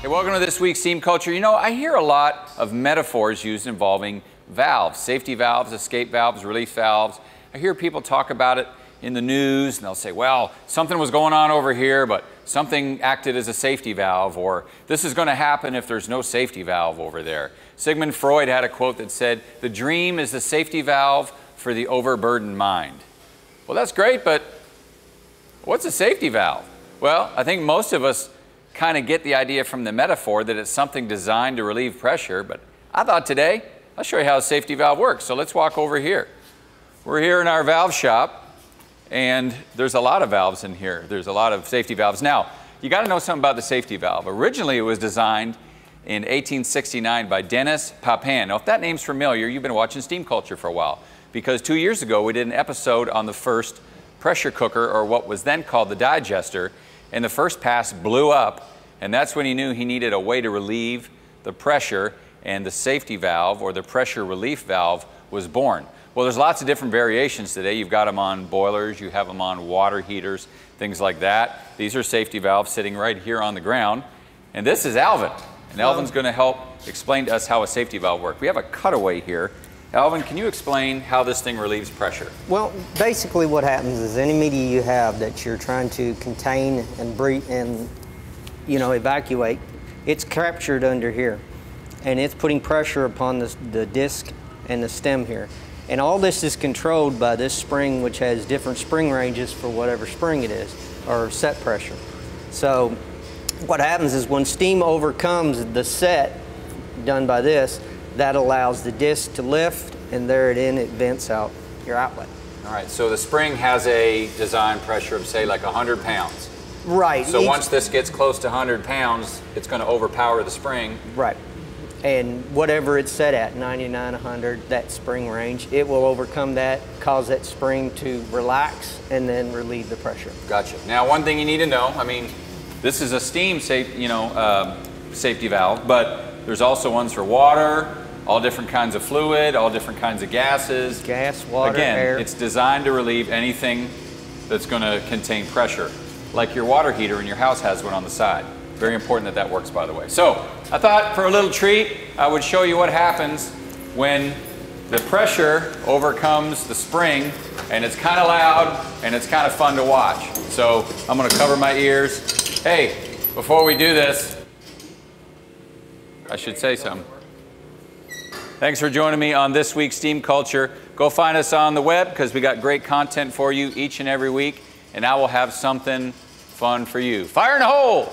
Hey, welcome to this week's Steam Culture. You know, I hear a lot of metaphors used involving valves, safety valves, escape valves, relief valves. I hear people talk about it in the news and they'll say, well, something was going on over here, but something acted as a safety valve, or this is going to happen if there's no safety valve over there. Sigmund Freud had a quote that said, the dream is the safety valve for the overburdened mind. Well, that's great, but what's a safety valve? Well, I think most of us kind of get the idea from the metaphor that it's something designed to relieve pressure, but I thought today I'll show you how a safety valve works. So let's walk over here. We're here in our valve shop, and there's a lot of valves in here. There's a lot of safety valves. Now, you got to know something about the safety valve. Originally, it was designed in 1869 by Denis Papin. Now, if that name's familiar, you've been watching Steam Culture for a while, because two years ago we did an episode on the first pressure cooker, or what was then called the digester, and the first pass blew up, and that's when he knew he needed a way to relieve the pressure, and the safety valve or the pressure relief valve was born. Well, there's lots of different variations today. You've got them on boilers, you have them on water heaters, things like that. These are safety valves sitting right here on the ground. And this is Alvin. And Alvin's going to help explain to us how a safety valve works. We have a cutaway here. Alvin, can you explain how this thing relieves pressure? Well, basically what happens is any media you have that you're trying to contain and breathe and, you know, evacuate, it's captured under here. And it's putting pressure upon the, the disc and the stem here. And all this is controlled by this spring, which has different spring ranges for whatever spring it is, or set pressure. So what happens is when steam overcomes the set done by this, that allows the disc to lift and there it in, it vents out your outlet. All right, so the spring has a design pressure of say like 100 pounds. Right. So Each, once this gets close to 100 pounds, it's going to overpower the spring. Right. And whatever it's set at, 99, 100, that spring range, it will overcome that, cause that spring to relax, and then relieve the pressure. Gotcha. Now, one thing you need to know, I mean, this is a steam safe, you know, uh, safety valve, but there's also ones for water, all different kinds of fluid, all different kinds of gases. Gas, water, Again, air. it's designed to relieve anything that's going to contain pressure, like your water heater in your house has one on the side. Very important that that works, by the way. So I thought for a little treat, I would show you what happens when the pressure overcomes the spring and it's kind of loud and it's kind of fun to watch. So I'm going to cover my ears. Hey, before we do this, I should say something. Thanks for joining me on this week's Steam Culture. Go find us on the web because we got great content for you each and every week, and I will have something fun for you. Fire in the hole!